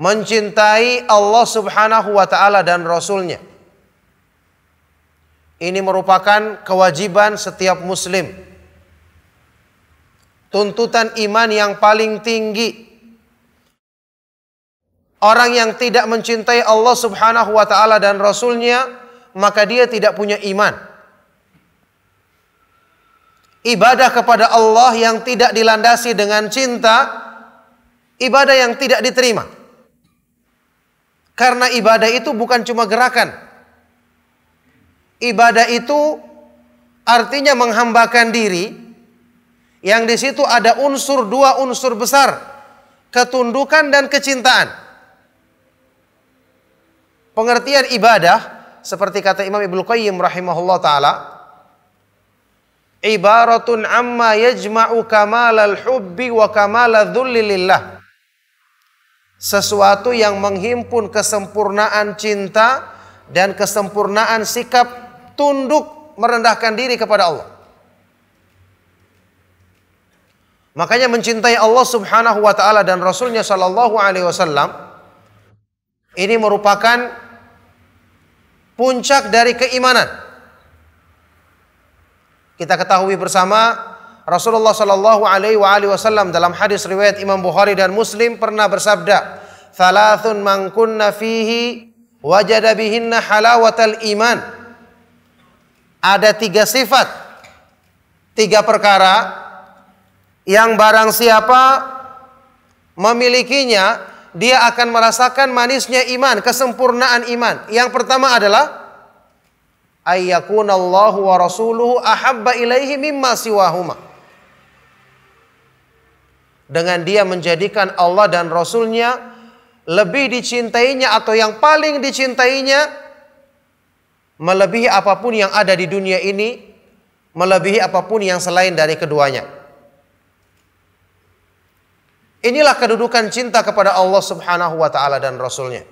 mencintai Allah Subhanahu wa taala dan rasulnya. Ini merupakan kewajiban setiap muslim. Tuntutan iman yang paling tinggi. Orang yang tidak mencintai Allah Subhanahu wa taala dan rasulnya, maka dia tidak punya iman. Ibadah kepada Allah yang tidak dilandasi dengan cinta, ibadah yang tidak diterima. Karena ibadah itu bukan cuma gerakan, ibadah itu artinya menghambakan diri. Yang di situ ada unsur dua unsur besar. Ketundukan dan kecintaan. Pengertian ibadah seperti kata Imam Ibnu Qayyim rahimahullah taala ibaratun amma yajma'u kamalal hubbi wa kamalal dhulli lillah sesuatu yang menghimpun kesempurnaan cinta dan kesempurnaan sikap tunduk merendahkan diri kepada Allah. Makanya mencintai Allah Subhanahu wa taala dan Rasulnya sallallahu alaihi wasallam ini merupakan puncak dari keimanan. Kita ketahui bersama Rasulullah sallallahu alaihi wasallam dalam hadis riwayat Imam Bukhari dan Muslim pernah bersabda, "Thalathun man kunna fihi wajada bihinna halawatal iman." ada tiga sifat, tiga perkara yang barang siapa memilikinya, dia akan merasakan manisnya iman, kesempurnaan iman. Yang pertama adalah ayyakunallahu wa rasuluhu ahabba ilaihi mimma siwahuma. Dengan dia menjadikan Allah dan Rasulnya lebih dicintainya atau yang paling dicintainya melebihi apa pun yang ada di dunia ini, melebihi apa pun yang selain dari keduanya. Inilah kedudukan cinta kepada Allah Subhanahu wa taala dan rasulnya.